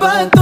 bando.